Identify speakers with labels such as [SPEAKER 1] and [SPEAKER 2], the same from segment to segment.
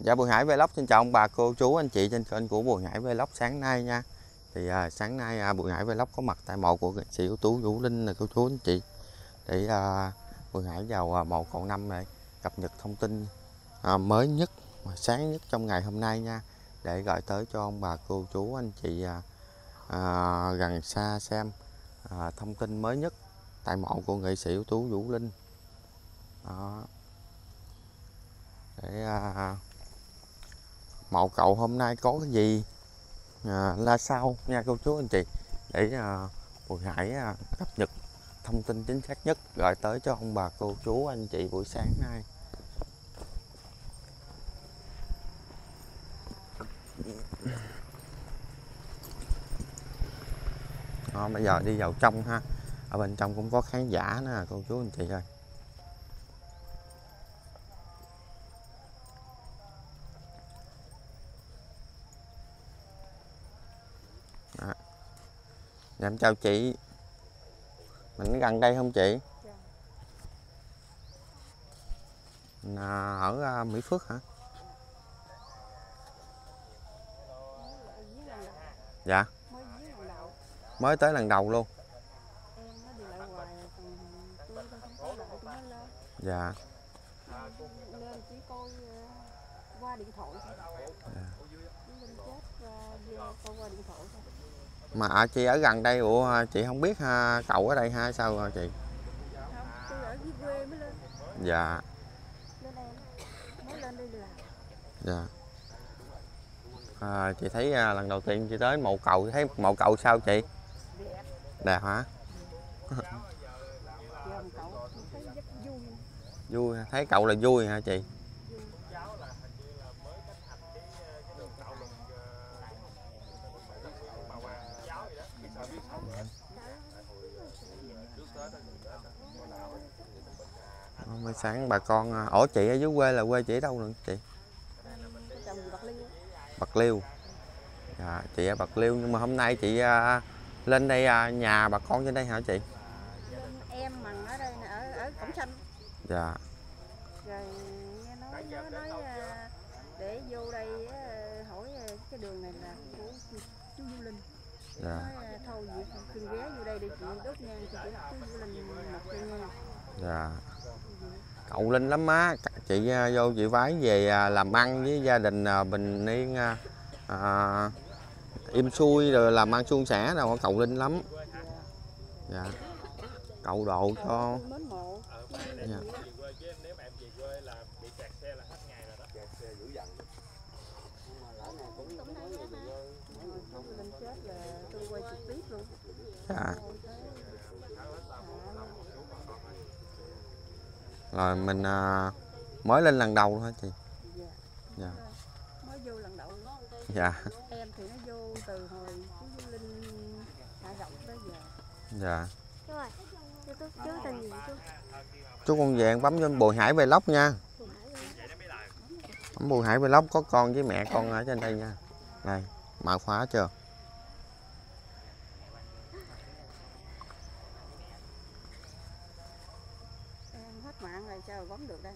[SPEAKER 1] Dạ Bùi Hải Vlog xin chào ông bà cô chú anh chị trên kênh của Bùi Hải Vlog sáng nay nha. Thì à, sáng nay à, Bùi Hải Vlog có mặt tại mộ của nghệ sĩ ưu tú Vũ Linh là cô chú anh chị. Để à, Bùi Hải vào à, mộ cậu năm này cập nhật thông tin à, mới nhất và sáng nhất trong ngày hôm nay nha. Để gửi tới cho ông bà cô chú anh chị à, à, gần xa xem à, thông tin mới nhất tại mộ của nghệ sĩ ưu tú Vũ Linh. Đó. Để à, mộ cậu hôm nay có cái gì? À, la sao? Nha cô chú anh chị. Để à, Bùi Hải à, cập nhật thông tin chính xác nhất gửi tới cho ông bà cô chú anh chị buổi sáng nay. Đó, bây giờ đi vào trong ha. Ở bên trong cũng có khán giả nè cô chú anh chị ơi. Em chào chị Mình gần đây không chị?
[SPEAKER 2] Dạ.
[SPEAKER 1] Mình, à, ở à, Mỹ Phước hả? Dạ
[SPEAKER 2] mới
[SPEAKER 1] tới lần đầu luôn Dạ
[SPEAKER 2] chỉ coi ờ, qua điện thoại thôi
[SPEAKER 1] Dạ.
[SPEAKER 2] Lên chết qua điện thoại thôi
[SPEAKER 1] mà à, chị ở gần đây Ủa à, chị không biết ha, cậu ở đây ha sao hả chị?
[SPEAKER 2] không tôi ở dưới quê mới lên
[SPEAKER 1] Dạ
[SPEAKER 2] lên mới lên làm
[SPEAKER 1] Dạ à, Chị thấy à, lần đầu tiên chị tới mộ cầu thấy mộ cầu sao chị?
[SPEAKER 2] đẹp
[SPEAKER 1] Đẹp hả?
[SPEAKER 2] Vui
[SPEAKER 1] thấy cậu là vui hả chị? Mới sáng bà con à, Ủa chị ở dưới quê là quê chị ở đâu nữa chị?
[SPEAKER 2] bạc liêu.
[SPEAKER 1] Dạ, chị ở Bạc Liêu nhưng mà hôm nay chị à, lên đây à, nhà bà con trên đây hả chị?
[SPEAKER 2] Em mằng ở đây ở ở cổng xanh
[SPEAKER 1] dạ.
[SPEAKER 2] Rồi nghe nói nó nói ờ, để vô đây ờ, hỏi cái đường này là của chú Du Linh.
[SPEAKER 1] Dạ.
[SPEAKER 2] Nói thôi vậy xin ghé vô đây để chị đốt nhang cho chú Du Linh một cây nhang
[SPEAKER 1] dạ cậu linh lắm má chị à, vô chị vái về à, làm ăn với gia đình à, bình yên à, im xuôi rồi làm ăn suôn sẻ đâu cậu linh lắm. Dạ. Cậu độ cho. Dạ.
[SPEAKER 2] chú Du Linh chết là tôi quay trực tiếp luôn
[SPEAKER 1] dạ
[SPEAKER 2] Dạ,
[SPEAKER 1] rồi mình à, mới lên lần đầu thôi chị.
[SPEAKER 2] Dạ.
[SPEAKER 1] dạ.
[SPEAKER 2] Mới vô lần đầu
[SPEAKER 1] dạ.
[SPEAKER 2] Em thì nó vô từ hồi chú Du Linh hạ rộng tới giờ.
[SPEAKER 1] Dạ.
[SPEAKER 3] Chú ơi, chú, chú, tên gì chú?
[SPEAKER 1] chú con vàng bấm cho bùi hải vlog nha. Bấm bùi hải vlog có con với mẹ con ở trên đây nha. Đây mở khóa chưa
[SPEAKER 2] em hết mạng rồi sao bấm được đây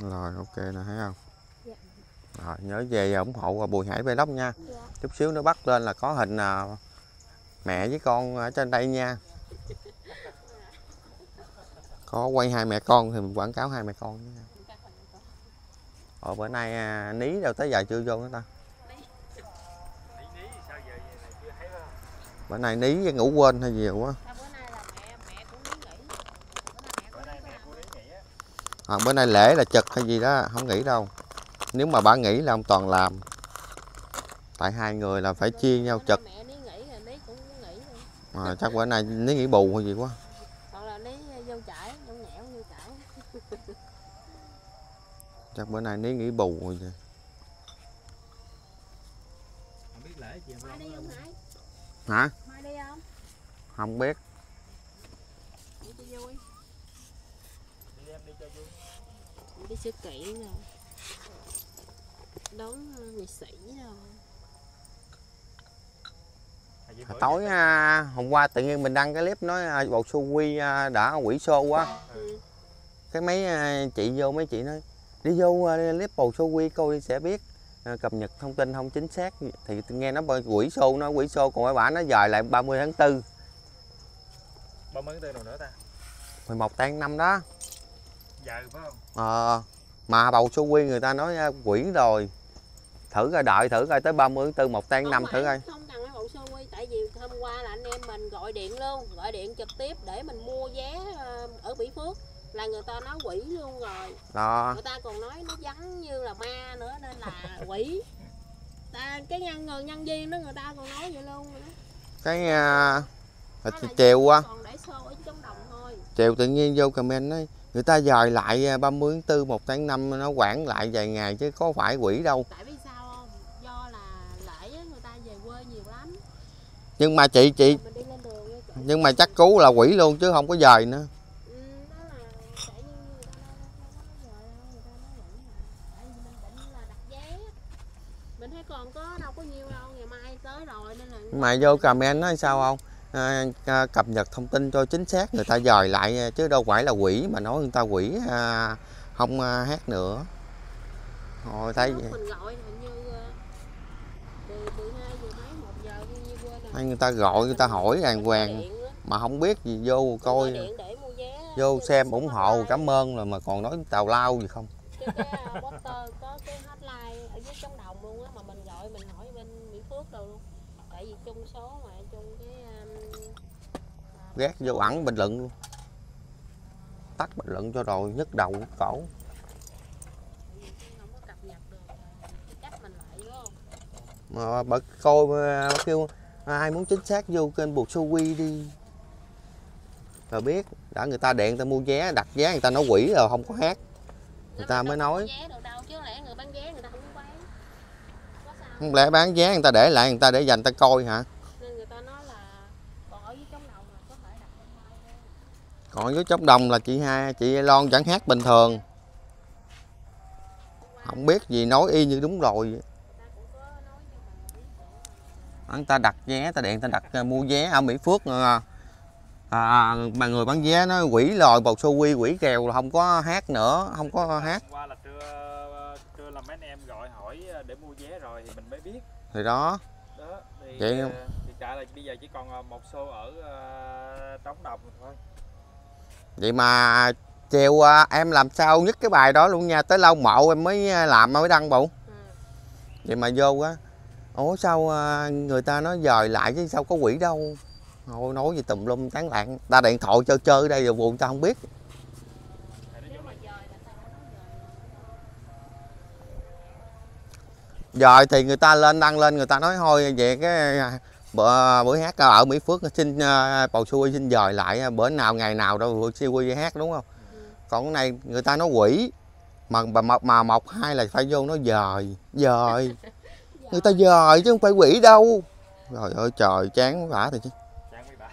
[SPEAKER 1] rồi ok nè thấy không?
[SPEAKER 3] Dạ.
[SPEAKER 1] rồi nhớ về ủng hộ bùi hải vlog nha.
[SPEAKER 3] Dạ.
[SPEAKER 1] chút xíu nó bắt lên là có hình à, mẹ với con ở trên đây nha. Có quay hai mẹ con thì mình quảng cáo hai mẹ con nha. Ồ bữa nay à, ní đâu tới giờ chưa vô nữa ta? Bữa nay ní ngủ quên hay gì quá à, bữa nay lễ là chật hay gì đó không nghỉ đâu. Nếu mà bà nghỉ là ông toàn làm. Tại hai người là phải chia nhau chật. Mà chắc bữa nay ní nghỉ bù hay gì quá.
[SPEAKER 4] Chải
[SPEAKER 1] chắc bữa nay ní nghỉ bù rồi vậy
[SPEAKER 5] Không biết
[SPEAKER 4] không hải mai đi không
[SPEAKER 1] biết
[SPEAKER 4] đi sự kiện rồi đón nghệ sĩ rồi
[SPEAKER 1] tối à, hôm qua tự nhiên mình đăng cái clip nói à, bầu su quy à, đã quỷ xô quá.
[SPEAKER 4] Ừ.
[SPEAKER 1] cái mấy à, chị vô mấy chị nói đi vô à, clip bầu su quy coi sẽ biết à, cập nhật thông tin không chính xác. Thì nghe nó quỷ xô nó quỷ xô còn cái bả nó dời lại 30 tháng 4
[SPEAKER 5] ba mươi tư nào nữa ta?
[SPEAKER 1] 11 tháng năm đó
[SPEAKER 5] giờ phải không?
[SPEAKER 1] Ờ, mà bầu su quy người ta nói à, quỷ rồi. Thử coi đợi thử coi tới 30 tháng 4 một tháng năm thử coi.
[SPEAKER 4] không cần cái bộ sơ quy tại vì hôm qua là anh em mình gọi điện luôn gọi điện trực tiếp để mình mua vé ờ, ở Mỹ Phước. Là người ta nói quỷ luôn rồi.
[SPEAKER 1] Đó.
[SPEAKER 4] Người ta còn nói nó vắng như là ma nữa nên là quỷ. Ta, cái nhân người nhân viên đó người ta còn nói vậy luôn rồi đó.
[SPEAKER 1] cái
[SPEAKER 4] là
[SPEAKER 1] chiều qua
[SPEAKER 4] còn để xô ở trong đồng thôi.
[SPEAKER 1] Chiều tự nhiên vô comment nói người ta dời lại à, 30 tháng 4 một tháng năm nó quản lại vài ngày chứ có phải quỷ đâu.
[SPEAKER 4] Tại vì sao không? Do là lễ người ta về quê nhiều lắm.
[SPEAKER 1] Nhưng mà chị chị nhưng mà chắc cú là quỷ luôn chứ không có dời nữa.
[SPEAKER 4] Ừ, đó là chạy như người ta nói nói nói rồi người ta nói vậy mà tại vì mình định là đặt vé. Mình thấy còn có đâu có nhiêu đâu ngày mai tới rồi nên là
[SPEAKER 1] Nhưng mà vô comment nói sao không à, à, cập nhật thông tin cho chính xác người ta dời lại à, chứ đâu phải là quỷ mà nói người ta quỷ à, không à, hát nữa. Rồi thấy
[SPEAKER 4] lúc mình gọi hình như từ 12 giờ mấy 1 giờ như như quên rồi.
[SPEAKER 1] Hay người ta gọi người ta hỏi đàng hoàng mà không biết gì vô coi vô xem ủng hộ cảm ơn rồi mà còn nói tào lao gì không.
[SPEAKER 4] Ở dưới trong đồng luôn á mà mình gọi mình hỏi bên Mỹ Phước đâu luôn. Tại vì chung số mà
[SPEAKER 1] ghét vô ẩn bình luận luôn. Tắt bình luận cho rồi nhức đầu nhức cổ. Mà bà coi bà kêu ai muốn chính xác vô kênh buộc show quy đi. Rồi biết đã người ta điện người ta mua vé đặt vé người ta nói quỷ rồi không có hát. Người ta mới nói.
[SPEAKER 4] Không
[SPEAKER 1] lẽ bán vé người ta để lại người ta để dành ta coi hả
[SPEAKER 4] nên người ta nói là còn ở dưới trong đầu mà có thể đặt online ra.
[SPEAKER 1] Còn với chốc đồng là chị hai chị Lon vẫn hát bình thường. Không biết gì nói y như đúng rồi.
[SPEAKER 4] Người ta
[SPEAKER 1] đặt vé ta điện ta đặt ờ, mua vé ở Mỹ Phước ờ, à, mà người bán vé nói quỷ lòi bầu xô quy quỷ kèo là không có hát nữa không có hát.
[SPEAKER 5] qua là trưa trưa là mấy anh em gọi hỏi để mua vé rồi thì mình mới biết.
[SPEAKER 1] Thì đó.
[SPEAKER 5] Đó thì,
[SPEAKER 1] Vậy
[SPEAKER 5] ờ,
[SPEAKER 1] không?
[SPEAKER 5] thì trả là bây giờ chỉ còn một show ở ờ, trống đồng thôi
[SPEAKER 1] vậy mà chiều à, em làm sao nhất cái bài đó luôn nha tới lâu mộ em mới à, làm mới đăng bộ.
[SPEAKER 4] Ừ.
[SPEAKER 1] vậy mà vô á ủa sao à, người ta nói dời lại chứ sao có quỷ đâu. Thôi nói gì tùm lum tán loạn. Ta điện thoại chơi chơi ở đây rồi buồn ta không biết.
[SPEAKER 4] Dời
[SPEAKER 1] thì người ta lên đăng lên người ta nói thôi về cái buổi hát ở Mỹ Phước xin uh, bầu xui xin dời lại à, bữa nào ngày nào đâu siêu quy hát đúng không? Còn cái này người ta nói quỷ mà mà, mà, mà một hai là phải vô nó dời dời. Người ta dời chứ không phải quỷ đâu. Rồi ơi trời chán vả thì chứ.
[SPEAKER 5] Chẳng mấy bà.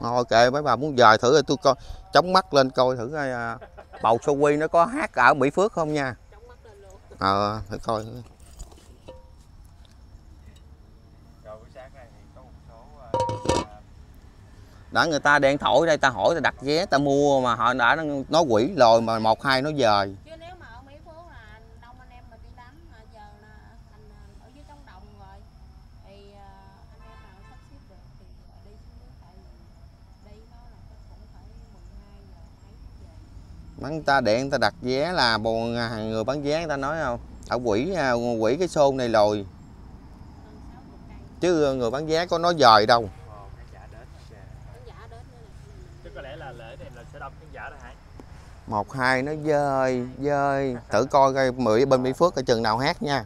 [SPEAKER 1] Thôi kệ mấy bà muốn dời thử rồi tôi coi chống mắt lên coi thử coi à, bầu sô quy nó có hát ở Mỹ Phước không nha?
[SPEAKER 4] Chống mắt lên luôn.
[SPEAKER 1] Ờ thử coi đã người ta đang thổi đây ta hỏi ta đặt vé ta mua mà họ đã nói quỷ rồi mà một hai nó dời.
[SPEAKER 4] Anh à, à, anh em nào sắp xếp được thì à, đi xuống dưới tại vì đi đó là chắc cũng phải 12 giờ mấy về
[SPEAKER 1] Mà người ta điện người ta đặt vé là bộ người bán vé người ta nói không? Ở quỷ à, quỷ cái xôn này rồi.
[SPEAKER 4] Hơn 60 cây.
[SPEAKER 1] Chứ người bán vé có nói dời đâu
[SPEAKER 5] Ồ, khán giả đến rồi kìa.
[SPEAKER 4] khán giả đến nữa nè
[SPEAKER 5] Chứ có lẽ là lễ này là sẽ đông khán giả đó hả?
[SPEAKER 1] Một, hai, nó dơi dơi thử coi coi, mười bên Mỹ Phước ở chừng nào hát nha.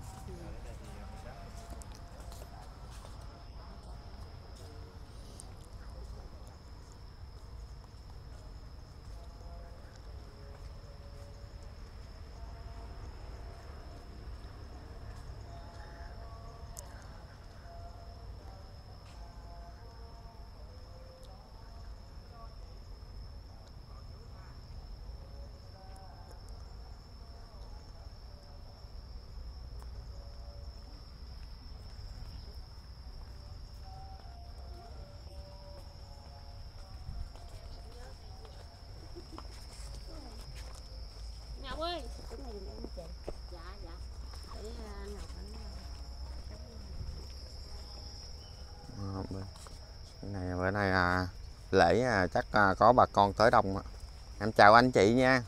[SPEAKER 1] Lễ à, chắc à, có bà con tới đông em chào anh chị nha.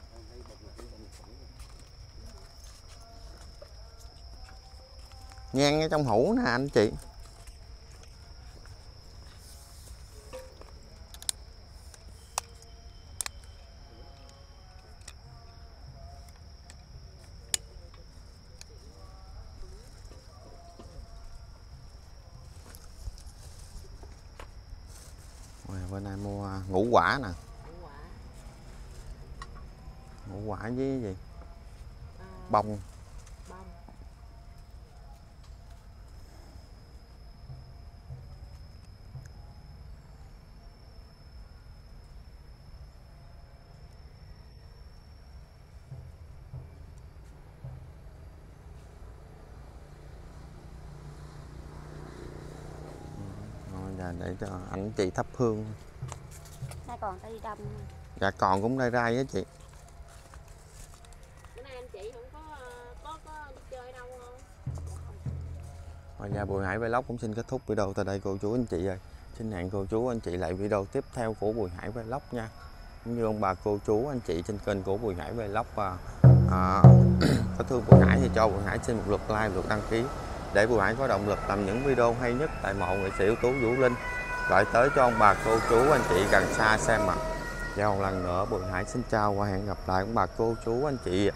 [SPEAKER 1] Nhang ở trong hũ nè, anh chị. Bữa nay mua ngũ quả nè. Ngũ quả. Với gì? Bông
[SPEAKER 4] bông
[SPEAKER 1] để cho anh chị thắp hương.
[SPEAKER 2] Nay còn tay đi đâm
[SPEAKER 1] dạ còn cũng rai rai á chị.
[SPEAKER 4] Bữa nay anh chị không có ờ, có có đi chơi đâu không?
[SPEAKER 1] Ra Bùi Hải Vlog cũng xin kết thúc video tại đây cô chú anh chị ơi. Xin hẹn cô chú anh chị lại video tiếp theo của Bùi Hải Vlog nha. Cũng như ông bà cô chú anh chị trên kênh của Bùi Hải Vlog và à, có thương Bùi Hải thì cho Bùi Hải xin một lượt like, lượt đăng ký để Bùi Hải có động lực làm những video hay nhất tại mộ nghệ sĩ ưu tú Vũ Linh gửi tới cho ông bà, cô chú, anh chị gần xa xem mặt. Và một lần nữa, Bùi Hải xin chào và hẹn gặp lại ông bà, cô chú, anh chị ạ.